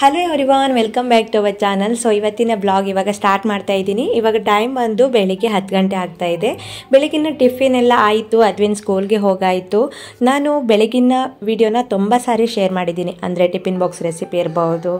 Hello everyone welcome back to our channel so ಇವತ್ತಿನ blog ಇವಾಗ start ಮಾಡ್ತಾ ಇದ್ದೀನಿ. ಇವಾಗ ಟೈಮ್ ಬಂದು ಬೆಳಿಗ್ಗೆ ಹತ್ತು ಗಂಟೆ ಆಗ್ತಾ ಇದೆ. ಬೆಳಗಿನ ಟಿಫಿನ್ ಎಲ್ಲ ಆಯಿತು ಅದ್ವಿನ್ ಸ್ಕೂಲ್ಗೆ ಹೋಗಾಯಿತು. ನಾನು ಬೆಳಗಿನ ವಿಡಿಯೋನ ತುಂಬ ಸಾರಿ ಶೇರ್ ಮಾಡಿದ್ದೀನಿ. ಅಂದರೆ ಟಿಫಿನ್ ಬಾಕ್ಸ್ ರೆಸಿಪಿ ಇರ್ಬೋದು,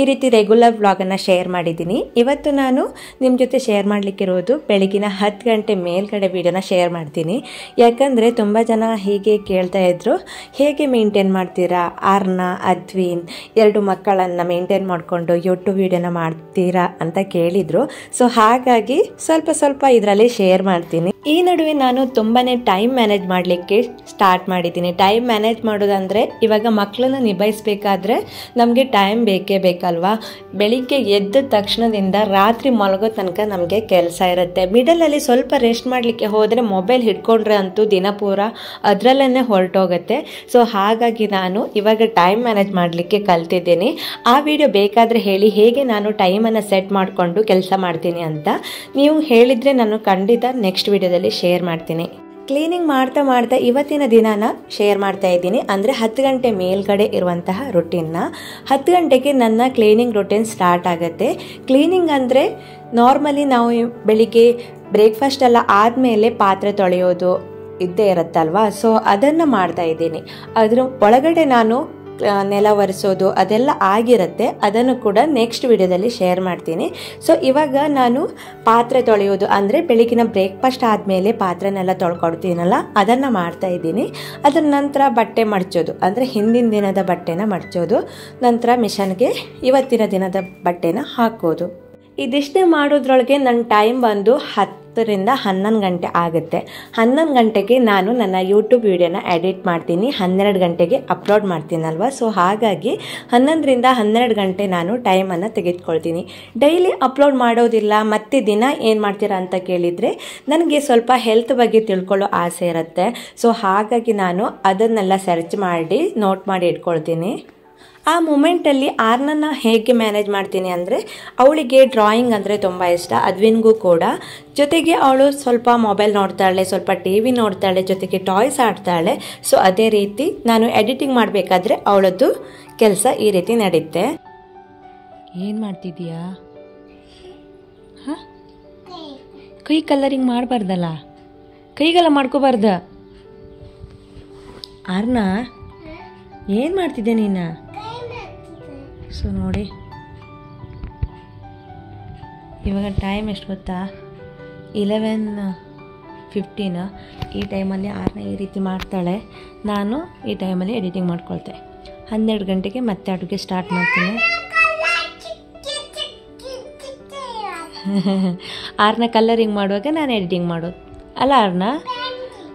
ಈ ರೀತಿ ರೆಗ್ಯುಲರ್ ಬ್ಲಾಗನ್ನು ಶೇರ್ ಮಾಡಿದ್ದೀನಿ. ಇವತ್ತು ನಾನು ನಿಮ್ಮ ಜೊತೆ ಶೇರ್ ಮಾಡಲಿಕ್ಕಿರೋದು ಬೆಳಗಿನ ಹತ್ತು ಗಂಟೆ ಮೇಲ್ಗಡೆ ವಿಡಿಯೋನ ಶೇರ್ ಮಾಡ್ತೀನಿ. ಯಾಕಂದರೆ ತುಂಬ ಜನ ಹೀಗೆ ಕೇಳ್ತಾ ಇದ್ರು. ಹೇಗೆ ಮೇಂಟೈನ್ ಮಾಡ್ತೀರಾ? ಆರ್ನ ಅದ್ವಿನ್, ಎರಡು ಮಕ್ಕಳನ್ನು ಮೇಂಟೈನ್ ಮಾಡಿಕೊಂಡು ಯೂಟ್ಯೂಬ್ ವೀಡಿಯೋನ ಮಾಡ್ತೀರಾ ಅಂತ ಕೇಳಿದರು. ಸೊ ಹಾಗಾಗಿ ಸ್ವಲ್ಪ ಸ್ವಲ್ಪ ಇದರಲ್ಲಿ ಶೇರ್ ಮಾಡ್ತೀನಿ. ಈ ನಡುವೆ ನಾನು ತುಂಬಾ ಟೈಮ್ ಮ್ಯಾನೇಜ್ ಮಾಡಲಿಕ್ಕೆ ಸ್ಟಾರ್ಟ್ ಮಾಡಿದ್ದೀನಿ. ಟೈಮ್ ಮ್ಯಾನೇಜ್ ಮಾಡೋದಂದರೆ ಇವಾಗ ಮಕ್ಕಳನ್ನ ನಿಭಾಯಿಸಬೇಕಾದ್ರೆ ನಮಗೆ ಟೈಮ್ ಬೇಕೇ ಬೇಕಲ್ವಾ? ಬೆಳಿಗ್ಗೆ ಎದ್ದ ತಕ್ಷಣದಿಂದ ರಾತ್ರಿ ಮಲಗೋ ತನಕ ನಮಗೆ ಕೆಲಸ ಇರುತ್ತೆ. ಮಿಡಲಲ್ಲಿ ಸ್ವಲ್ಪ ರೆಸ್ಟ್ ಮಾಡಲಿಕ್ಕೆ ಹೋದರೆ ಮೊಬೈಲ್ ಹಿಡ್ಕೊಂಡ್ರೆ ಅಂತೂ ದಿನ ಪೂರ ಅದರಲ್ಲೇ ಹೊರಟೋಗುತ್ತೆ. ಸೊ ಹಾಗಾಗಿ ನಾನು ಇವಾಗ ಟೈಮ್ ಮ್ಯಾನೇಜ್ ಮಾಡಲಿಕ್ಕೆ ಕಲ್ತಿದ್ದೀನಿ. ಆ ವಿಡಿಯೋ ಬೇಕಾದರೆ ಹೇಳಿ, ಹೇಗೆ ನಾನು ಟೈಮನ್ನು ಸೆಟ್ ಮಾಡಿಕೊಂಡು ಕೆಲಸ ಮಾಡ್ತೀನಿ ಅಂತ ನೀವು ಹೇಳಿದರೆ ನಾನು ಖಂಡಿತ ನೆಕ್ಸ್ಟ್ ವಿಡಿಯೋದಲ್ಲಿ ಶೇರ್ ಮಾಡ್ತೀನಿ. ಕ್ಲೀನಿಂಗ್ ಮಾಡ್ತಾ ಮಾಡ್ತಾ ಇವತ್ತಿನ ದಿನಾನ ಶೇರ್ ಮಾಡ್ತಾ ಇದ್ದೀನಿ. ಅಂದರೆ ಹತ್ತು ಗಂಟೆ ಮೇಲ್ಗಡೆ ಇರುವಂತಹ ರೊಟೀನ್ನ ಹತ್ತು ಗಂಟೆಗೆ ನನ್ನ ಕ್ಲೀನಿಂಗ್ ರೊಟೀನ್ ಸ್ಟಾರ್ಟ್ ಆಗುತ್ತೆ. ಕ್ಲೀನಿಂಗ್ ಅಂದರೆ ನಾರ್ಮಲಿ ನಾವು ಬೆಳಿಗ್ಗೆ ಬ್ರೇಕ್ಫಾಸ್ಟ್ ಎಲ್ಲ ಆದಮೇಲೆ ಪಾತ್ರೆ ತೊಳೆಯೋದು ಇದ್ದೇ ಇರುತ್ತಲ್ವಾ? ಸೊ ಅದನ್ನು ಮಾಡ್ತಾ ಇದ್ದೀನಿ. ಅದರ ಒಳಗಡೆ ನಾನು ನೆಲ ಒರೆಸೋದು ಅದೆಲ್ಲ ಆಗಿರುತ್ತೆ. ಅದನ್ನು ಕೂಡ ನೆಕ್ಸ್ಟ್ ವಿಡಿಯೋದಲ್ಲಿ ಶೇರ್ ಮಾಡ್ತೀನಿ. ಸೊ ಇವಾಗ ನಾನು ಪಾತ್ರೆ ತೊಳೆಯೋದು ಅಂದರೆ ಬೆಳಗಿನ ಬ್ರೇಕ್ಫಾಸ್ಟ್ ಆದಮೇಲೆ ಪಾತ್ರೆನೆಲ್ಲ ತೊಳ್ಕೊಡ್ತೀನಲ್ಲ, ಅದನ್ನು ಮಾಡ್ತಾ ಇದ್ದೀನಿ. ಅದರ ನಂತರ ಬಟ್ಟೆ ಮಡಚೋದು, ಅಂದರೆ ಹಿಂದಿನ ದಿನದ ಬಟ್ಟೆನ ಮಡಚೋದು. ನಂತರ ಮಿಷನ್ಗೆ ಇವತ್ತಿನ ದಿನದ ಬಟ್ಟೆನ ಹಾಕೋದು. ಇದಿಷ್ಟೇ ಮಾಡೋದ್ರೊಳಗೆ ನನ್ನ ಟೈಮ್ ಬಂದು ಹತ್ತರಿಂದ ಹನ್ನೊಂದು ಗಂಟೆ ಆಗುತ್ತೆ. ಹನ್ನೊಂದು ಗಂಟೆಗೆ ನಾನು ನನ್ನ ಯೂಟ್ಯೂಬ್ ವಿಡಿಯೋನ ಎಡಿಟ್ ಮಾಡ್ತೀನಿ. ಹನ್ನೆರಡು ಗಂಟೆಗೆ ಅಪ್ಲೋಡ್ ಮಾಡ್ತೀನಲ್ವ? ಸೊ ಹಾಗಾಗಿ ಹನ್ನೊಂದರಿಂದ ಹನ್ನೆರಡು ಗಂಟೆ ನಾನು ಟೈಮನ್ನು ತೆಗೆದುಕೊಳ್ತೀನಿ. ಡೈಲಿ ಅಪ್ಲೋಡ್ ಮಾಡೋದಿಲ್ಲ, ಮತ್ತೆ ದಿನ ಏನು ಮಾಡ್ತೀರಾ ಅಂತ ಕೇಳಿದರೆ ನನಗೆ ಸ್ವಲ್ಪ ಹೆಲ್ತ್ ಬಗ್ಗೆ ತಿಳ್ಕೊಳ್ಳೋ ಆಸೆ ಇರುತ್ತೆ. ಸೊ ಹಾಗಾಗಿ ನಾನು ಅದನ್ನೆಲ್ಲ ಸರ್ಚ್ ಮಾಡಿ ನೋಟ್ ಮಾಡಿ ಇಟ್ಕೊಳ್ತೀನಿ. ಆ ಮೂಮೆಂಟಲ್ಲಿ ಆರ್ನನ್ನು ಹೇಗೆ ಮ್ಯಾನೇಜ್ ಮಾಡ್ತೀನಿ ಅಂದರೆ, ಅವಳಿಗೆ ಡ್ರಾಯಿಂಗ್ ಅಂದರೆ ತುಂಬ ಇಷ್ಟ, ಅದ್ವಿನ್ಗೂ ಕೂಡ. ಜೊತೆಗೆ ಅವಳು ಸ್ವಲ್ಪ ಮೊಬೈಲ್ ನೋಡ್ತಾಳೆ, ಸ್ವಲ್ಪ ಟಿ ವಿ ನೋಡ್ತಾಳೆ, ಜೊತೆಗೆ ಟಾಯ್ಸ್ ಆಡ್ತಾಳೆ. ಸೊ ಅದೇ ರೀತಿ ನಾನು ಎಡಿಟಿಂಗ್ ಮಾಡಬೇಕಾದ್ರೆ ಅವಳದ್ದು ಕೆಲಸ ಈ ರೀತಿ ನಡೆಯುತ್ತೆ ಏನು ಮಾಡ್ತಿದ್ದೀಯಾ? ಹಾಂ? ಕೈ ಕಲರಿಂಗ್ ಮಾಡಬಾರ್ದಲ್ಲ? ಕೈಗೆಲ್ಲ ಮಾಡ್ಕೋಬಾರ್ದ? ಆರ್ನ? ಏನು ಮಾಡ್ತಿದ್ದೆ ನೀನು? ಸೊ ನೋಡಿ. ಇವಾಗ ಟೈಮ್ ಎಷ್ಟು ಗೊತ್ತಾ? ಇಲೆವೆನ್ ಫಿಫ್ಟೀನ್ ಈ ಟೈಮಲ್ಲಿ ಆರನೇ ಈ ರೀತಿ ಮಾಡ್ತಾಳೆ. ನಾನು ಈ ಟೈಮಲ್ಲಿ ಎಡಿಟಿಂಗ್ ಮಾಡ್ಕೊಳ್ತೆ. ಹನ್ನೆರಡು ಗಂಟೆಗೆ ಮತ್ತೆ ಅಡುಗೆ ಸ್ಟಾರ್ಟ್ ಮಾಡ್ತೀನಿ. ಆರನ್ನ ಕಲರಿಂಗ್ ಮಾಡುವಾಗ ನಾನು ಎಡಿಟಿಂಗ್ ಮಾಡೋದು. ಅಲ್ಲ ಆರನ್ನ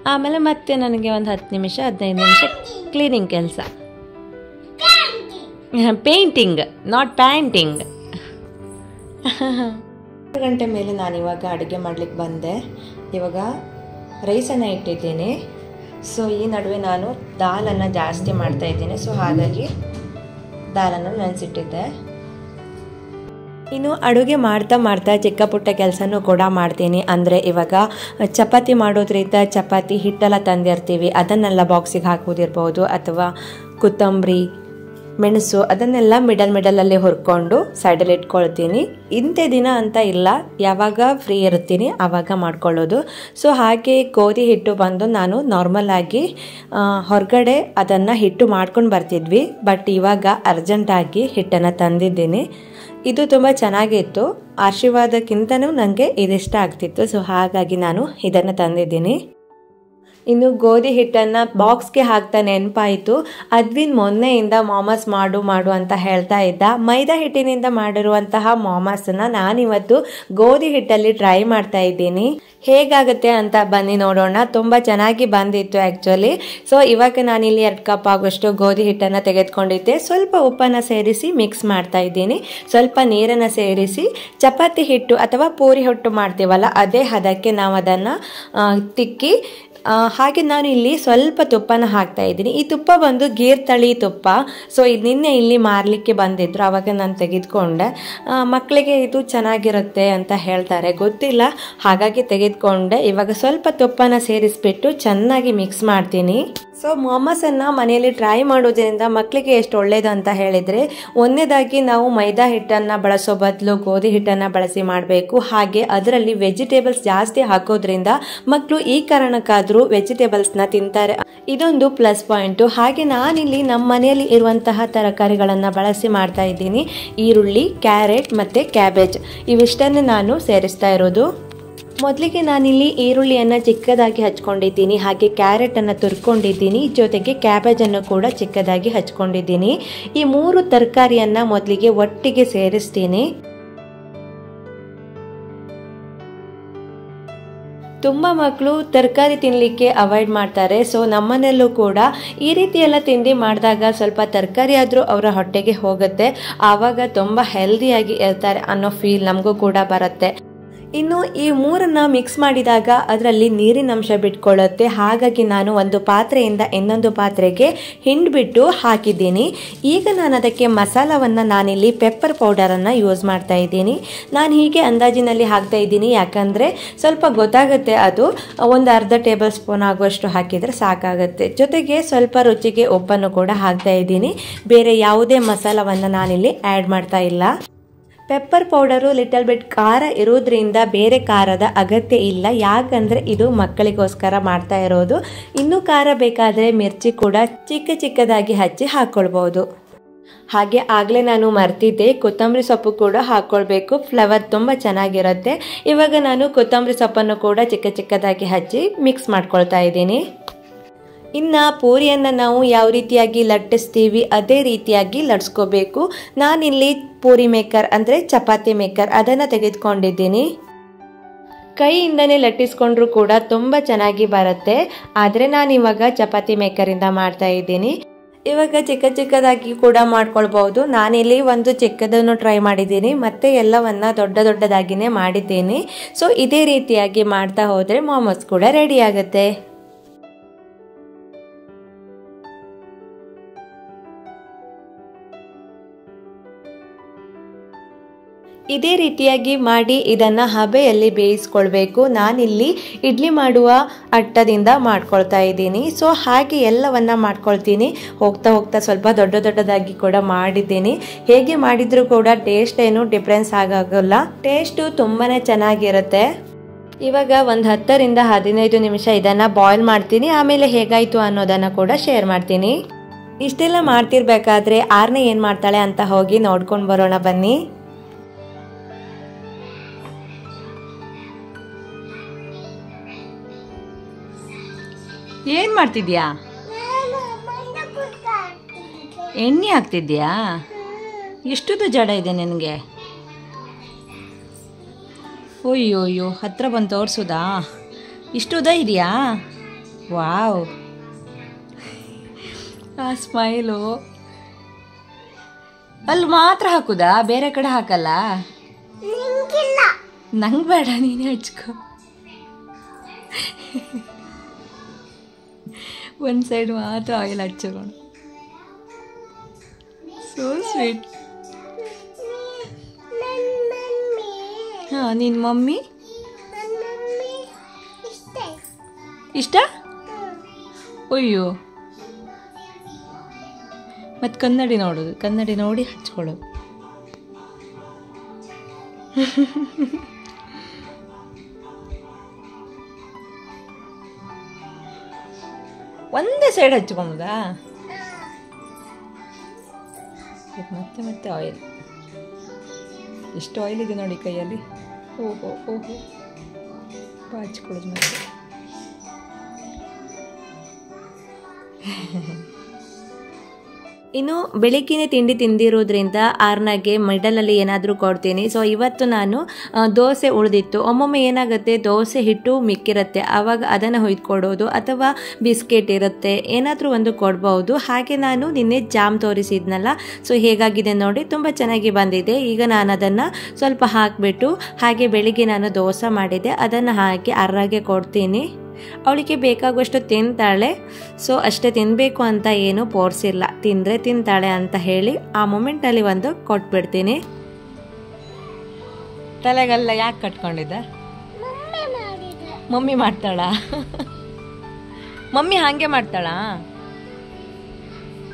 ಆಮೇಲೆ ಮತ್ತೆ ನನಗೆ ಒಂದು ಹತ್ತು ನಿಮಿಷ, ಹದಿನೈದು ನಿಮಿಷ ಕ್ಲೀನಿಂಗ್ ಕೆಲಸ. ಪೇಂಟಿಂಗ್ ನಾಟ್ ಪ್ಯಾಂಟಿಂಗ್ ಗಂಟೆ ಮೇಲೆ ನಾನು ಇವಾಗ ಅಡುಗೆ ಮಾಡ್ಲಿಕ್ಕೆ ಬಂದೆ. ಇವಾಗ ರೈಸನ್ನು ಇಟ್ಟಿದ್ದೀನಿ. ಸೊ ಈ ನಡುವೆ ನಾನು ದಾಲನ್ನು ಜಾಸ್ತಿ ಮಾಡ್ತಾ ಇದ್ದೀನಿ. ಸೊ ಹಾಗಾಗಿ ದಾಲನ್ನು ನೆನೆಸಿಟ್ಟಿದ್ದೆ. ಇನ್ನು ಅಡುಗೆ ಮಾಡ್ತಾ ಮಾಡ್ತಾ ಚಿಕ್ಕ ಪುಟ್ಟ ಕೆಲಸನೂ ಕೂಡ ಮಾಡ್ತೀನಿ. ಅಂದರೆ ಇವಾಗ ಚಪಾತಿ ಮಾಡೋದ್ರಿಂದ ಚಪಾತಿ ಹಿಟ್ಟೆಲ್ಲ ತಂದಿರ್ತೀವಿ. ಅದನ್ನೆಲ್ಲ ಬಾಕ್ಸಿಗೆ ಹಾಕೋದಿರ್ಬೋದು ಅಥವಾ ಕೊತ್ತಂಬರಿ ಮೆಣಸು ಅದನ್ನೆಲ್ಲ ಮಿಡಲ್ ಮಿಡಲಲ್ಲಿ ಹುರ್ಕೊಂಡು ಸೈಡಲ್ಲಿ ಇಟ್ಕೊಳ್ತೀನಿ. ಇಂತೆ ದಿನ ಅಂತ ಇಲ್ಲ, ಯಾವಾಗ ಫ್ರೀ ಇರ್ತೀನಿ ಆವಾಗ ಮಾಡ್ಕೊಳ್ಳೋದು. ಸೊ ಹಾಗೆ ಗೋಧಿ ಹಿಟ್ಟು ಬಂದು ನಾನು ನಾರ್ಮಲ್ ಆಗಿ ಹೊರಗಡೆ ಅದನ್ನು ಹಿಟ್ಟು ಮಾಡ್ಕೊಂಡು ಬರ್ತಿದ್ವಿ. ಬಟ್ ಇವಾಗ ಅರ್ಜೆಂಟಾಗಿ ಹಿಟ್ಟನ್ನು ತಂದಿದ್ದೀನಿ. ಇದು ತುಂಬ ಚೆನ್ನಾಗಿತ್ತು. ಆಶೀರ್ವಾದಕ್ಕಿಂತನೂ ನನಗೆ ಇದಿಷ್ಟ ಆಗ್ತಿತ್ತು. ಸೊ ಹಾಗಾಗಿ ನಾನು ಇದನ್ನು ತಂದಿದ್ದೀನಿ. ಇನ್ನು ಗೋಧಿ ಹಿಟ್ಟನ್ನು ಬಾಕ್ಸ್ಗೆ ಹಾಕ್ತಾ ನೆನಪಾಯಿತು. ಅದ್ವಿನ್ ಮೊನ್ನೆಯಿಂದ ಮಾಮಸ್ ಮಾಡು ಮಾಡು ಅಂತ ಹೇಳ್ತಾ ಇದ್ದ. ಮೈದಾ ಹಿಟ್ಟಿನಿಂದ ಮಾಡಿರುವಂತಹ ಮಾಮಸನ್ನ ನಾನಿವತ್ತು ಗೋಧಿ ಹಿಟ್ಟಲ್ಲಿ ಟ್ರೈ ಮಾಡ್ತಾ ಇದ್ದೀನಿ. ಹೇಗಾಗುತ್ತೆ ಅಂತ ಬನ್ನಿ ನೋಡೋಣ. ತುಂಬ ಚೆನ್ನಾಗಿ ಬಂದಿತ್ತು ಆ್ಯಕ್ಚುಲಿ ಸೊ ಇವಾಗ ನಾನಿಲ್ಲಿ ಎರಡು ಕಪ್ ಆಗುವಷ್ಟು ಗೋಧಿ ಹಿಟ್ಟನ್ನು ತೆಗೆದುಕೊಂಡಿದ್ದೆ. ಸ್ವಲ್ಪ ಉಪ್ಪನ್ನು ಸೇರಿಸಿ ಮಿಕ್ಸ್ ಮಾಡ್ತಾ ಇದ್ದೀನಿ. ಸ್ವಲ್ಪ ನೀರನ್ನು ಸೇರಿಸಿ ಚಪಾತಿ ಹಿಟ್ಟು ಅಥವಾ ಪೂರಿ ಹಿಟ್ಟು ಮಾಡ್ತೀವಲ್ಲ, ಅದೇ ಹದಕ್ಕೆ ನಾವು ಅದನ್ನು ತಿಕ್ಕಿ ಹಾಗೆ ನಾನು ಇಲ್ಲಿ ಸ್ವಲ್ಪ ತುಪ್ಪನ ಹಾಕ್ತಾ ಇದ್ದೀನಿ. ಈ ತುಪ್ಪ ಬಂದು ಗೀರ್ ತಳಿ ತುಪ್ಪ. ಸೊ ಇದು ನಿನ್ನೆ ಇಲ್ಲಿ ಮಾರಲಿಕ್ಕೆ ಬಂದಿದ್ರು ಆವಾಗ ನಾನು ತೆಗೆದುಕೊಂಡೆ. ಮಕ್ಕಳಿಗೆ ಇದು ಚೆನ್ನಾಗಿರುತ್ತೆ ಅಂತ ಹೇಳ್ತಾರೆ. ಗೊತ್ತಿಲ್ಲ, ಹಾಗಾಗಿ ತೆಗೆದುಕೊಂಡೆ. ಇವಾಗ ಸ್ವಲ್ಪ ತುಪ್ಪನ ಸೇರಿಸ್ಬಿಟ್ಟು ಚೆನ್ನಾಗಿ ಮಿಕ್ಸ್ ಮಾಡ್ತೀನಿ. ಸೊ ಮೊಮಸನ್ನು ಮನೆಯಲ್ಲಿ ಟ್ರೈ ಮಾಡೋದ್ರಿಂದ ಮಕ್ಕಳಿಗೆ ಎಷ್ಟು ಒಳ್ಳೆಯದು ಅಂತ ಹೇಳಿದರೆ, ಒಂದನೇದಾಗಿ ನಾವು ಮೈದಾ ಹಿಟ್ಟನ್ನು ಬಳಸೋ ಬದಲು ಗೋಧಿ ಹಿಟ್ಟನ್ನು ಬಳಸಿ ಮಾಡಬೇಕು. ಹಾಗೆ ಅದರಲ್ಲಿ ವೆಜಿಟೇಬಲ್ಸ್ ಜಾಸ್ತಿ ಹಾಕೋದ್ರಿಂದ ಮಕ್ಕಳು ಈ ಕಾರಣಕ್ಕಾದರೂ ವೆಜಿಟೇಬಲ್ಸ್ನ ತಿಂತಾರೆ. ಇದೊಂದು ಪ್ಲಸ್ ಪಾಯಿಂಟು. ಹಾಗೆ ನಾನಿಲ್ಲಿ ನಮ್ಮ ಮನೆಯಲ್ಲಿ ಇರುವಂತಹ ತರಕಾರಿಗಳನ್ನು ಬಳಸಿ ಮಾಡ್ತಾ ಇದ್ದೀನಿ. ಈರುಳ್ಳಿ, ಕ್ಯಾರೆಟ್ ಮತ್ತು ಕ್ಯಾಬೇಜ್. ಇವಿಷ್ಟನ್ನೇ ನಾನು ಸೇರಿಸ್ತಾ ಇರೋದು. ಮೊದಲಿಗೆ ನಾನಿಲ್ಲಿ ಈರುಳ್ಳಿಯನ್ನು ಚಿಕ್ಕದಾಗಿ ಹಚ್ಕೊಂಡಿದ್ದೀನಿ. ಹಾಗೆ ಕ್ಯಾರೆಟನ್ನು ತುರ್ಕೊಂಡಿದ್ದೀನಿ. ಜೊತೆಗೆ ಕ್ಯಾಬೇಜನ್ನು ಕೂಡ ಚಿಕ್ಕದಾಗಿ ಹಚ್ಕೊಂಡಿದ್ದೀನಿ. ಈ ಮೂರು ತರಕಾರಿಯನ್ನು ಮೊದಲಿಗೆ ಒಟ್ಟಿಗೆ ಸೇರಿಸ್ತೀನಿ. ತುಂಬ ಮಕ್ಕಳು ತರಕಾರಿ ತಿನ್ನಲಿಕ್ಕೆ ಅವಾಯ್ಡ್ ಮಾಡ್ತಾರೆ. ಸೊ ನಮ್ಮನೆಯಲ್ಲೂ ಕೂಡ ಈ ರೀತಿ ಎಲ್ಲ ತಿಂಡಿ ಮಾಡಿದಾಗ ಸ್ವಲ್ಪ ತರಕಾರಿ ಆದರೂ ಅವರ ಹೊಟ್ಟೆಗೆ ಹೋಗುತ್ತೆ. ಆವಾಗ ತುಂಬ ಹೆಲ್ದಿಯಾಗಿ ಇರ್ತಾರೆ ಅನ್ನೋ ಫೀಲ್ ನಮಗೂ ಕೂಡ ಬರುತ್ತೆ. ಇನ್ನು ಈ ಮೂರನ್ನ ಮಿಕ್ಸ್ ಮಾಡಿದಾಗ ಅದರಲ್ಲಿ ನೀರಿನ ಅಂಶ ಬಿಟ್ಕೊಳ್ಳುತ್ತೆ. ಹಾಗಾಗಿ ನಾನು ಒಂದು ಪಾತ್ರೆಯಿಂದ ಇನ್ನೊಂದು ಪಾತ್ರೆಗೆ ಹಿಂಡ್ಬಿಟ್ಟು ಹಾಕಿದ್ದೀನಿ. ಈಗ ನಾನು ಅದಕ್ಕೆ ಮಸಾಲವನ್ನು ನಾನಿಲ್ಲಿ ಪೆಪ್ಪರ್ ಪೌಡರನ್ನು ಯೂಸ್ ಮಾಡ್ತಾ ಇದ್ದೀನಿ. ನಾನು ಹೀಗೆ ಅಂದಾಜಿನಲ್ಲಿ ಹಾಕ್ತಾ ಇದ್ದೀನಿ. ಯಾಕಂದರೆ ಸ್ವಲ್ಪ ಗೊತ್ತಾಗುತ್ತೆ ಅದು. ಒಂದು ಅರ್ಧ ಟೇಬಲ್ ಸ್ಪೂನ್ ಆಗುವಷ್ಟು ಹಾಕಿದರೆ ಸಾಕಾಗುತ್ತೆ. ಜೊತೆಗೆ ಸ್ವಲ್ಪ ರುಚಿಗೆ ಉಪ್ಪನ್ನು ಕೂಡ ಹಾಕ್ತಾ ಇದ್ದೀನಿ. ಬೇರೆ ಯಾವುದೇ ಮಸಾಲವನ್ನು ನಾನಿಲ್ಲಿ ಆ್ಯಡ್ ಮಾಡ್ತಾ ಇಲ್ಲ. ಪೆಪ್ಪರ್ ಪೌಡರು ಲಿಟಲ್ ಬಿಟ್ ಖಾರ ಇರೋದ್ರಿಂದ ಬೇರೆ ಖಾರದ ಅಗತ್ಯ ಇಲ್ಲ. ಯಾಕಂದರೆ ಇದು ಮಕ್ಕಳಿಗೋಸ್ಕರ ಮಾಡ್ತಾ ಇರೋದು. ಇನ್ನೂ ಖಾರ ಬೇಕಾದರೆ ಮಿರ್ಚಿ ಕೂಡ ಚಿಕ್ಕ ಚಿಕ್ಕದಾಗಿ ಹಚ್ಚಿ ಹಾಕ್ಕೊಳ್ಬೋದು ಹಾಗೆ ಆಗಲೇ ನಾನು ಮರ್ತಿದ್ದೆ. ಕೊತ್ತಂಬರಿ ಸೊಪ್ಪು ಕೂಡ ಹಾಕ್ಕೊಳ್ಬೇಕು ಫ್ಲವರ್ ತುಂಬ ಚೆನ್ನಾಗಿರುತ್ತೆ. ಇವಾಗ ನಾನು ಕೊತ್ತಂಬರಿ ಸೊಪ್ಪನ್ನು ಕೂಡ ಚಿಕ್ಕ ಚಿಕ್ಕದಾಗಿ ಹಚ್ಚಿ ಮಿಕ್ಸ್ ಮಾಡ್ಕೊಳ್ತಾ ಇದ್ದೀನಿ. ಇನ್ನು ಪೂರಿಯನ್ನು ನಾವು ಯಾವ ರೀತಿಯಾಗಿ ಲಟ್ಟಿಸ್ತೀವಿ, ಅದೇ ರೀತಿಯಾಗಿ ಲಟ್ಸ್ಕೋಬೇಕು. ನಾನಿಲ್ಲಿ ಪೂರಿ ಮೇಕರ್ ಅಂದರೆ ಚಪಾತಿ ಮೇಕರ್ ಅದನ್ನು ತೆಗೆದುಕೊಂಡಿದ್ದೀನಿ. ಕೈಯಿಂದನೇ ಲಟ್ಟಿಸ್ಕೊಂಡ್ರೂ ಕೂಡ ತುಂಬ ಚೆನ್ನಾಗಿ ಬರುತ್ತೆ. ಆದರೆ ನಾನು ಇವಾಗ ಚಪಾತಿ ಮೇಕರಿಂದ ಮಾಡ್ತಾ ಇದ್ದೀನಿ. ಇವಾಗ ಚಿಕ್ಕ ಚಿಕ್ಕದಾಗಿ ಕೂಡ ಮಾಡ್ಕೊಳ್ಬಹುದು. ನಾನಿಲ್ಲಿ ಒಂದು ಚಿಕ್ಕದನ್ನು ಟ್ರೈ ಮಾಡಿದ್ದೀನಿ. ಮತ್ತೆ ಎಲ್ಲವನ್ನ ದೊಡ್ಡ ದೊಡ್ಡದಾಗಿನೇ ಮಾಡಿದ್ದೀನಿ. ಸೊ ಇದೇ ರೀತಿಯಾಗಿ ಮಾಡ್ತಾ ಹೋದರೆ ಮಾಮೋಸ್ ಕೂಡ ರೆಡಿ ಆಗುತ್ತೆ. ಇದೇ ರೀತಿಯಾಗಿ ಮಾಡಿ ಇದನ್ನು ಹಬೆಯಲ್ಲಿ ಬೇಯಿಸ್ಕೊಳ್ಬೇಕು. ನಾನಿಲ್ಲಿ ಇಡ್ಲಿ ಮಾಡುವ ಅಟ್ಟದಿಂದ ಮಾಡ್ಕೊಳ್ತಾ ಇದ್ದೀನಿ. ಸೊ ಹಾಗೆ ಎಲ್ಲವನ್ನ ಮಾಡ್ಕೊಳ್ತೀನಿ. ಹೋಗ್ತಾ ಹೋಗ್ತಾ ಸ್ವಲ್ಪ ದೊಡ್ಡ ದೊಡ್ಡದಾಗಿ ಕೂಡ ಮಾಡಿದ್ದೀನಿ. ಹೇಗೆ ಮಾಡಿದರೂ ಕೂಡ ಟೇಸ್ಟ್ ಏನು ಡಿಫ್ರೆನ್ಸ್ ಆಗೋಲ್ಲ. ಟೇಸ್ಟು ತುಂಬಾ ಚೆನ್ನಾಗಿರುತ್ತೆ. ಇವಾಗ ಒಂದು ಹತ್ತರಿಂದ ಹದಿನೈದು ನಿಮಿಷ ಇದನ್ನು ಬಾಯ್ಲ್ ಮಾಡ್ತೀನಿ. ಆಮೇಲೆ ಹೇಗಾಯಿತು ಅನ್ನೋದನ್ನು ಕೂಡ ಶೇರ್ ಮಾಡ್ತೀನಿ. ಇಷ್ಟೆಲ್ಲ ಮಾಡ್ತಿರ್ಬೇಕಾದ್ರೆ ಆರನೇ ಏನು ಮಾಡ್ತಾಳೆ ಅಂತ ಹೋಗಿ ನೋಡ್ಕೊಂಡು ಬರೋಣ ಬನ್ನಿ. ಏನ್ ಮಾಡ್ತಿದ್ಯಾ? ಎಣ್ಣೆ ಹಾಕ್ತಿದ್ಯಾ? ಎಷ್ಟುದು ಜಡ ಇದೆ ನಿನಗೆ? ಅಯ್ಯೋ ಅಯ್ಯೋ ಹತ್ರ ಬಂದು ತೋರಿಸೋದಾ? ಇಷ್ಟುದ ಇದೆಯಾ? ವಾವ್. ಆ ಸ್ಮೈಲು. ಅಲ್ಲಿ ಮಾತ್ರ ಹಾಕುದಾ? ಬೇರೆ ಕಡೆ ಹಾಕಲ್ಲ? ನಂಗೆ ಬೇಡ ನೀನೇ ಹಚ್ಕೋ. ಒಂದು ಸೈಡ್ ಮಾತ್ರ ಆಯಿಲ್ ಹಚ್ಚಿರೋಣ ಸೋ ಸ್ವೀಟ್ ಹಾಂ ನಿನ್ನ ಮಮ್ಮಿ? ಇಷ್ಟ? ಅಯ್ಯೋ. ಮತ್ತು ಕನ್ನಡಿ ನೋಡೋದು. ಕನ್ನಡಿ ನೋಡಿ ಹಚ್ಕೊಳ್ಳೋದು. ಒಂದೇ ಸೈಡ್ ಹಚ್ಕೊಂಬುದಾ? ಮತ್ತೆ ಮತ್ತೆ ಆಯಿಲ್ ಎಷ್ಟು ಆಯಿಲ್ ಇದೆ ನೋಡಿ ಕೈಯಲ್ಲಿ. ಓಹೋ ಓಹೋ ಹಚ್ಕೊಳ್ಳೋದು ಮತ್ತೆ. ಇನ್ನು ಬೆಳಿಗ್ಗೆ ತಿಂಡಿ ತಿಂದಿರೋದ್ರಿಂದ ಆರ್ನಾಗೆ ಮಿಡಲಲ್ಲಿ ಏನಾದರೂ ಕೊಡ್ತೀನಿ. ಸೊ ಇವತ್ತು ನಾನು ದೋಸೆ ಉಳಿದಿತ್ತು. ಒಮ್ಮೊಮ್ಮೆ ಏನಾಗುತ್ತೆ, ದೋಸೆ ಹಿಟ್ಟು ಮಿಕ್ಕಿರುತ್ತೆ. ಆವಾಗ ಅದನ್ನು ಹೊಯ್ದುಕೊಡೋದು ಅಥವಾ ಬಿಸ್ಕೆಟ್ ಇರುತ್ತೆ. ಏನಾದರೂ ಒಂದು ಕೊಡ್ಬೋದು. ಹಾಗೆ ನಾನು ನಿನ್ನೆ ಜಾಮ್ ತೋರಿಸಿದ್ನಲ್ಲ ಸೊ ಹೇಗಾಗಿದೆ ನೋಡಿ, ತುಂಬ ಚೆನ್ನಾಗಿ ಬಂದಿದೆ. ಈಗ ನಾನು ಅದನ್ನು ಸ್ವಲ್ಪ ಹಾಕಿಬಿಟ್ಟು, ಹಾಗೆ ಬೆಳಿಗ್ಗೆ ನಾನು ದೋಸೆ ಮಾಡಿದೆ. ಅದನ್ನು ಹಾಕಿ ಅರ್ರಾಗೆ ಕೊಡ್ತೀನಿ. ಅವಳಿಗೆ ಬೇಕಾಗುವಷ್ಟು ತಿಂತಾಳೆ. ಸೊ ಅಷ್ಟೇ ತಿನ್ನಬೇಕು ಅಂತ ಏನು ಪೋರ್ಸಿಲ್ಲ ತಿಂದರೆ ತಿಂತಾಳೆ ಅಂತ ಹೇಳಿ ಆ ಮೂಮೆಂಟಲ್ಲಿ ಒಂದು ಕೊಟ್ಬಿಡ್ತೀನಿ. ತಲೆಗೆಲ್ಲ ಯಾಕೆ ಕಟ್ಕೊಂಡಿದ್ದ? ಮಮ್ಮಿ ಮಾಡ್ತಾಳಾ? ಮಮ್ಮಿ ಹಾಗೆ ಮಾಡ್ತಾಳಾ?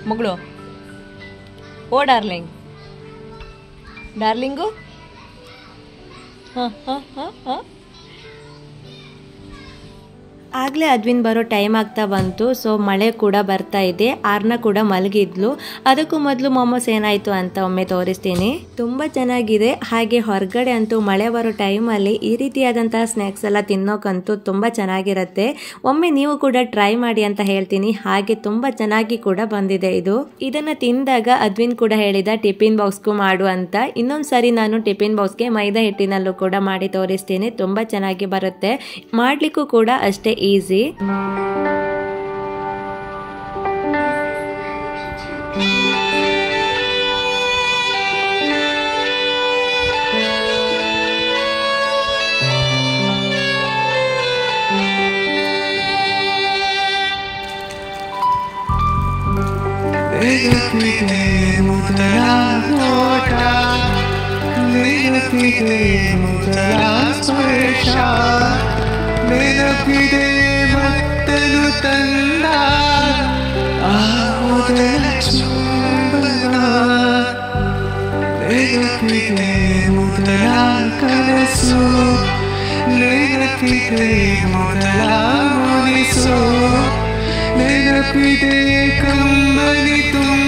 ಮಗಳು? Oh darling. ಡಾರ್ಲಿಂಗು? ಹಾಂ ಹಾಂ ಹಾಂ ಹಾಂ. ಆಗಲೇ ಅದ್ವಿನ್ ಬರೋ ಟೈಮ್ ಆಗ್ತಾ ಬಂತು ಸೊ ಮಳೆ ಕೂಡ ಬರ್ತಾ ಇದೆ, ಆರ್ನ ಕೂಡ ಮಲಗಿದ್ಲು. ಅದಕ್ಕೂ ಮೊದಲು ಮೊಮೋಸ್ ಏನಾಯಿತು ಅಂತ ಒಮ್ಮೆ ತೋರಿಸ್ತೀನಿ. ತುಂಬ ಚೆನ್ನಾಗಿದೆ, ಹಾಗೆ ಹೊರಗಡೆ ಅಂತೂ ಮಳೆ ಬರೋ ಟೈಮಲ್ಲಿ ಈ ರೀತಿಯಾದಂತಹ ಸ್ನ್ಯಾಕ್ಸ್ ಎಲ್ಲ ತಿನ್ನೋಕ್ಕಂತೂ ತುಂಬ ಚೆನ್ನಾಗಿರುತ್ತೆ. ಒಮ್ಮೆ ನೀವು ಕೂಡ ಟ್ರೈ ಮಾಡಿ ಅಂತ ಹೇಳ್ತೀನಿ, ಹಾಗೆ ತುಂಬ ಚೆನ್ನಾಗಿ ಕೂಡ ಬಂದಿದೆ ಇದು. ಇದನ್ನು ತಿಂದಾಗ ಅದ್ವಿನ್ ಕೂಡ ಹೇಳಿದ, ಟಿಫಿನ್ ಬಾಕ್ಸ್ಗೂ ಮಾಡು ಅಂತ. ಇನ್ನೊಂದು ಸಾರಿ ನಾನು ಟಿಫಿನ್ ಬಾಕ್ಸ್ಗೆ ಮೈದಾ ಹಿಟ್ಟಿನಲ್ಲೂ ಕೂಡ ಮಾಡಿ ತೋರಿಸ್ತೀನಿ, ತುಂಬ ಚೆನ್ನಾಗಿ ಬರುತ್ತೆ. ಮಾಡಲಿಕ್ಕೂ ಕೂಡ ಅಷ್ಟೇ ಈಸಿ ನೆನಪಿದೆ ಮೊದಲ ನೋಟ ನೆನಪಿದೆ ಮೊದಲ ಸ್ಪರ್ಶ ನೆನಪಿದೆ ಮತ್ತನು ತಂದ ಆ ಮೊದಲ ಚುಂಬನ ನೆನಪಿದೆ ಮೊದಲ ಕನಸು ನೆನಪಿದೆ ಮೊದಲ ಮುನಿಸು ನೆನಪಿದೆ ಕಮ್ಮನಿ ತುಂಬಿ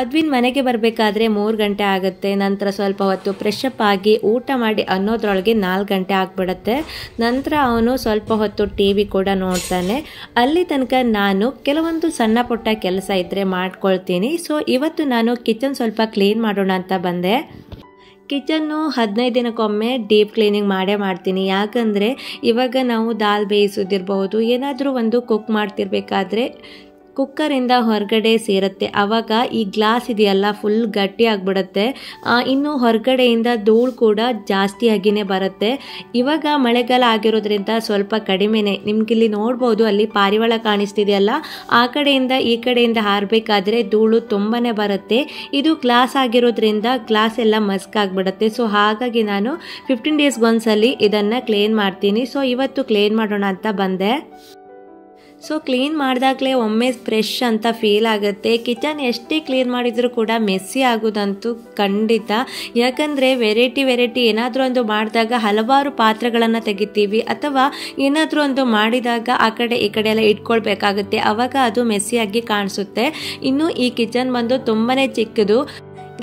ಅದ್ವಿನ್ ಮನೆಗೆ ಬರಬೇಕಾದ್ರೆ ಮೂರು ಗಂಟೆ ಆಗುತ್ತೆ, ನಂತರ ಸ್ವಲ್ಪ ಹೊತ್ತು ಫ್ರೆಶ್ ಅಪ್ ಆಗಿ ಊಟ ಮಾಡಿ ಅನ್ನೋದ್ರೊಳಗೆ ನಾಲ್ಕು ಗಂಟೆ ಆಗಿಬಿಡತ್ತೆ. ನಂತರ ಅವನು ಸ್ವಲ್ಪ ಹೊತ್ತು ಟಿ ವಿ ಕೂಡ ನೋಡ್ತಾನೆ. ಅಲ್ಲಿ ತನಕ ನಾನು ಕೆಲವೊಂದು ಸಣ್ಣ ಪುಟ್ಟ ಕೆಲಸ ಇದ್ದರೆ ಮಾಡ್ಕೊಳ್ತೀನಿ. ಸೊ ಇವತ್ತು ನಾನು ಕಿಚನ್ ಸ್ವಲ್ಪ ಕ್ಲೀನ್ ಮಾಡೋಣ ಅಂತ ಬಂದೆ. ಕಿಚನ್ನು ಹದಿನೈದು ದಿನಕ್ಕೊಮ್ಮೆ ಡೀಪ್ ಕ್ಲೀನಿಂಗ್ ಮಾಡೇ ಮಾಡ್ತೀನಿ. ಯಾಕಂದರೆ ಇವಾಗ ನಾವು ದಾಲ್ ಬೇಯಿಸೋದಿರ್ಬಹುದು ಏನಾದರೂ ಒಂದು ಕುಕ್ ಮಾಡ್ತಿರ್ಬೇಕಾದ್ರೆ ಕುಕ್ಕರಿಂದ ಹೊರಗಡೆ ಸೇರುತ್ತೆ. ಆವಾಗ ಈ ಗ್ಲಾಸ್ ಇದೆಯಲ್ಲ ಫುಲ್ ಗಟ್ಟಿ ಆಗಿಬಿಡುತ್ತೆ. ಇನ್ನು ಹೊರಗಡೆಯಿಂದ ಧೂಳು ಕೂಡ ಜಾಸ್ತಿಯಾಗಿಯೇ ಬರುತ್ತೆ. ಇವಾಗ ಮಳೆಗಾಲ ಆಗಿರೋದ್ರಿಂದ ಸ್ವಲ್ಪ ಕಡಿಮೆನೆ. ನಿಮ್ಗಿಲ್ಲಿ ನೋಡ್ಬೋದು, ಅಲ್ಲಿ ಪಾರಿವಾಳ ಕಾಣಿಸ್ತಿದೆಯಲ್ಲ? ಆ ಕಡೆಯಿಂದ ಈ ಕಡೆಯಿಂದ ಹಾರಬೇಕಾದ್ರೆ ಧೂಳು ತುಂಬಾ ಬರುತ್ತೆ. ಇದು ಗ್ಲಾಸ್ ಆಗಿರೋದ್ರಿಂದ ಗ್ಲಾಸ್ ಎಲ್ಲ ಮಸ್ಕ್ ಆಗಿಬಿಡುತ್ತೆ. ಸೊ ಹಾಗಾಗಿ ನಾನು ಫಿಫ್ಟೀನ್ ಡೇಸ್ಗೊಂದ್ಸಲಿ ಇದನ್ನು ಕ್ಲೀನ್ ಮಾಡ್ತೀನಿ. ಸೊ ಇವತ್ತು ಕ್ಲೀನ್ ಮಾಡೋಣ ಅಂತ ಬಂದೆ. ಸೊ ಕ್ಲೀನ್ ಮಾಡಿದಾಗಲೇ ಒಮ್ಮೆ ಫ್ರೆಶ್ ಅಂತ ಫೀಲ್ ಆಗುತ್ತೆ. ಕಿಚನ್ ಎಷ್ಟೇ ಕ್ಲೀನ್ ಮಾಡಿದರೂ ಕೂಡ ಮೆಸ್ಸಿ ಆಗೋದಂತೂ ಖಂಡಿತ. ಯಾಕಂದರೆ ವೆರೈಟಿ ವೆರೈಟಿ ಏನಾದರೂ ಒಂದು ಮಾಡಿದಾಗ ಹಲವಾರು ಪಾತ್ರೆಗಳನ್ನು ತೆಗಿತೀವಿ. ಅಥವಾ ಏನಾದರೂ ಒಂದು ಮಾಡಿದಾಗ ಆ ಕಡೆ, ಈ ಕಡೆ ಎಲ್ಲ ಇಟ್ಕೊಳ್ಬೇಕಾಗುತ್ತೆ. ಆವಾಗ ಅದು ಮೆಸ್ಸಿಯಾಗಿ ಕಾಣಿಸುತ್ತೆ. ಇನ್ನು ಈ ಕಿಚನ್ ಬಂದು ತುಂಬಾ ಚಿಕ್ಕದು.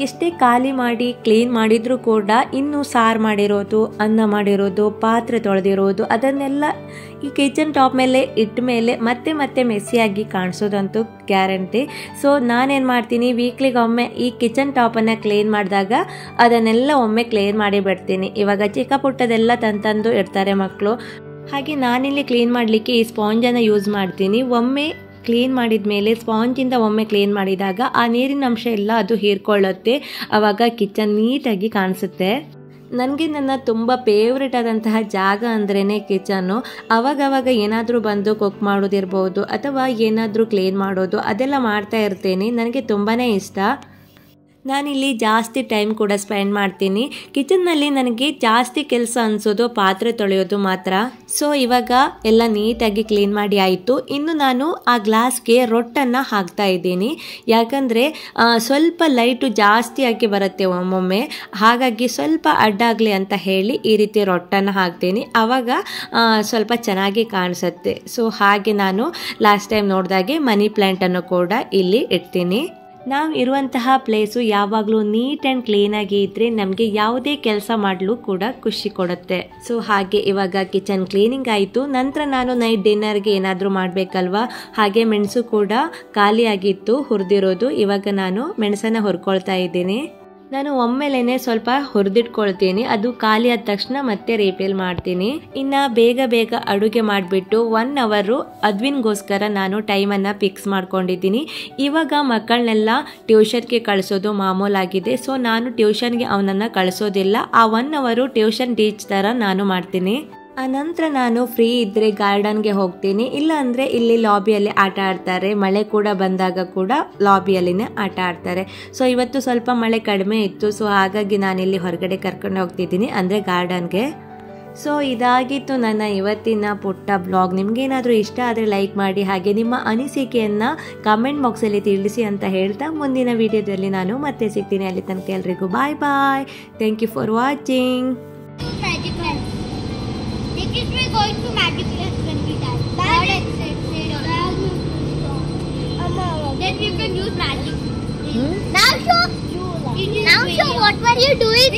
ಎಷ್ಟೇ ಖಾಲಿ ಮಾಡಿ ಕ್ಲೀನ್ ಮಾಡಿದರೂ ಕೂಡ ಇನ್ನು ಸಾರು ಮಾಡಿರೋದು, ಅನ್ನ ಮಾಡಿರೋದು, ಪಾತ್ರೆ ತೊಳೆದಿರೋದು, ಅದನ್ನೆಲ್ಲ ಈ ಕಿಚನ್ ಟಾಪ್ ಮೇಲೆ ಇಟ್ಟ ಮೇಲೆ ಮತ್ತೆ ಮತ್ತೆ ಮೆಸ್ಸಿಯಾಗಿ ಕಾಣಿಸೋದಂತೂ ಗ್ಯಾರಂಟಿ ಸೊ ನಾನೇನು ಮಾಡ್ತೀನಿ ವೀಕ್ಲಿಗೊಮ್ಮೆ ಈ ಕಿಚನ್ ಟಾಪನ್ನು ಕ್ಲೀನ್ ಮಾಡಿದಾಗ ಅದನ್ನೆಲ್ಲ ಒಮ್ಮೆ ಕ್ಲೀನ್ ಮಾಡಿ ಬಿಡ್ತೀನಿ. ಇವಾಗ ಚಿಕ್ಕ ಪುಟ್ಟದೆಲ್ಲ ತಂತಂದು ಇಡ್ತಾರೆ ಮಕ್ಕಳು ಹಾಗೆ ನಾನಿಲ್ಲಿ ಕ್ಲೀನ್ ಮಾಡಲಿಕ್ಕೆ ಈ ಸ್ಪಾಂಜನ್ನು ಯೂಸ್ ಮಾಡ್ತೀನಿ. ಒಮ್ಮೆ ಕ್ಲೀನ್ ಮಾಡಿದ ಮೇಲೆ ಸ್ಪಾಂಜಿಂದ ಒಮ್ಮೆ ಕ್ಲೀನ್ ಮಾಡಿದಾಗ ಆ ನೀರಿನ ಅಂಶ ಎಲ್ಲ ಅದು ಹೀರ್ಕೊಳ್ಳುತ್ತೆ. ಆವಾಗ ಕಿಚನ್ ನೀಟಾಗಿ ಕಾಣಿಸುತ್ತೆ. ನನಗೆ ನನ್ನ ತುಂಬ ಫೇವ್ರೆಟ್ ಆದಂತಹ ಜಾಗ ಅಂದ್ರೇ ಕಿಚನ್ನು ಅವಾಗವಾಗ ಏನಾದರೂ ಬಂದು ಕುಕ್ ಮಾಡೋದಿರ್ಬೋದು ಅಥವಾ ಏನಾದರೂ ಕ್ಲೀನ್ ಮಾಡೋದು ಅದೆಲ್ಲ ಮಾಡ್ತಾ ಇರ್ತೇನೆ. ನನಗೆ ತುಂಬಾ ಇಷ್ಟ. ನಾನಿಲ್ಲಿ ಜಾಸ್ತಿ ಟೈಮ್ ಕೂಡ ಸ್ಪೆಂಡ್ ಮಾಡ್ತೀನಿ. ಕಿಚನ್ನಲ್ಲಿ ನನಗೆ ಜಾಸ್ತಿ ಕೆಲಸ ಅನಿಸೋದು ಪಾತ್ರೆ ತೊಳೆಯೋದು ಮಾತ್ರ. ಸೊ ಇವಾಗ ಎಲ್ಲ ನೀಟಾಗಿ ಕ್ಲೀನ್ ಮಾಡಿ ಆಯಿತು. ಇನ್ನು ನಾನು ಆ ಗ್ಲಾಸ್ಗೆ ರೊಟ್ಟನ್ನು ಹಾಕ್ತಾ ಇದ್ದೀನಿ. ಯಾಕಂದರೆ ಸ್ವಲ್ಪ ಲೈಟು ಜಾಸ್ತಿಯಾಗಿ ಬರುತ್ತೆ ಒಮ್ಮೊಮ್ಮೆ. ಹಾಗಾಗಿ ಸ್ವಲ್ಪ ಅಡ್ಡಾಗಲಿ ಅಂತ ಹೇಳಿ ಈ ರೀತಿ ರೊಟ್ಟನ್ನು ಹಾಕ್ತೀನಿ. ಆವಾಗ ಸ್ವಲ್ಪ ಚೆನ್ನಾಗಿ ಕಾಣಿಸುತ್ತೆ. ಸೊ ಹಾಗೆ ನಾನು ಲಾಸ್ಟ್ ಟೈಮ್ ನೋಡಿದಾಗೆ ಮನಿ ಪ್ಲ್ಯಾಂಟನ್ನು ಕೂಡ ಇಲ್ಲಿ ಇಡ್ತೀನಿ. ನಾವು ಇರುವಂತಹ ಪ್ಲೇಸು ಯಾವಾಗಲೂ ನೀಟ್ ಆ್ಯಂಡ್ ಕ್ಲೀನಾಗಿ ಇದ್ದರೆ ನಮಗೆ ಯಾವುದೇ ಕೆಲಸ ಮಾಡಲು ಕೂಡ ಖುಷಿ ಕೊಡುತ್ತೆ. ಸೊ ಹಾಗೆ ಇವಾಗ ಕಿಚನ್ ಕ್ಲೀನಿಂಗ್ ಆಯಿತು. ನಂತರ ನಾನು ನೈಟ್ ಡಿನ್ನರ್ಗೆ ಏನಾದರೂ ಮಾಡಬೇಕಲ್ವಾ? ಹಾಗೆ ಮೆಣಸು ಕೂಡ ಖಾಲಿಯಾಗಿತ್ತು, ಹುರಿದಿರೋದು. ಇವಾಗ ನಾನು ಮೆಣಸನ್ನು ಹುರ್ಕೊಳ್ತಾ ಇದ್ದೀನಿ. ನಾನು ಒಮ್ಮೆಲೇನೆ ಸ್ವಲ್ಪ ಹುರಿದಿಟ್ಕೊಳ್ತೀನಿ. ಅದು ಖಾಲಿ ಆದ ತಕ್ಷಣ ಮತ್ತೆ ರೀಪೇಲ್ ಮಾಡ್ತೀನಿ. ಇನ್ನು ಬೇಗ ಬೇಗ ಅಡುಗೆ ಮಾಡಿಬಿಟ್ಟು ಒನ್ ಅವರು ಅದ್ವಿನ್ಗೋಸ್ಕರ ನಾನು ಟೈಮನ್ನು ಫಿಕ್ಸ್ ಮಾಡ್ಕೊಂಡಿದ್ದೀನಿ. ಇವಾಗ ಮಕ್ಕಳನ್ನೆಲ್ಲ ಟ್ಯೂಷನ್ಗೆ ಕಳಿಸೋದು ಮಾಮೂಲಾಗಿದೆ. ಸೊ ನಾನು ಟ್ಯೂಷನ್ಗೆ ಅವನನ್ನು ಕಳಿಸೋದಿಲ್ಲ. ಆ ಒನ್ ಅವರು ಟ್ಯೂಷನ್ ಟೀಚ್ ಥರ ನಾನು ಮಾಡ್ತೀನಿ. ಆನಂತರ ನಾನು ಫ್ರೀ ಇದ್ದರೆ ಗಾರ್ಡನ್ಗೆ ಹೋಗ್ತೀನಿ. ಇಲ್ಲ ಅಂದರೆ ಇಲ್ಲಿ ಲಾಬಿಯಲ್ಲಿ ಆಟ ಆಡ್ತಾರೆ. ಮಳೆ ಕೂಡ ಬಂದಾಗ ಕೂಡ ಲಾಬಿಯಲ್ಲಿನೇ ಆಟ ಆಡ್ತಾರೆ. ಸೊ ಇವತ್ತು ಸ್ವಲ್ಪ ಮಳೆ ಕಡಿಮೆ ಇತ್ತು. ಸೊ ಹಾಗಾಗಿ ನಾನು ಇಲ್ಲಿ ಹೊರಗಡೆ ಕರ್ಕೊಂಡು ಹೋಗ್ತಿದ್ದೀನಿ. ಅಂದರೆ ಗಾರ್ಡನ್ಗೆ ಸೊ ಇದಾಗಿತ್ತು ನನ್ನ ಇವತ್ತಿನ ಪುಟ್ಟ ಬ್ಲಾಗ್ ನಿಮಗೇನಾದರೂ ಇಷ್ಟ ಆದರೆ ಲೈಕ್ ಮಾಡಿ. ಹಾಗೆ ನಿಮ್ಮ ಅನಿಸಿಕೆಯನ್ನು ಕಮೆಂಟ್ ಬಾಕ್ಸಲ್ಲಿ ತಿಳಿಸಿ ಅಂತ ಹೇಳ್ತಾ ಮುಂದಿನ ವಿಡಿಯೋದಲ್ಲಿ ನಾನು ಮತ್ತೆ ಸಿಗ್ತೀನಿ. ಅಲ್ಲಿ ತನಕ ಎಲ್ರಿಗೂ bye bye thank you for watching Now show what were you doing?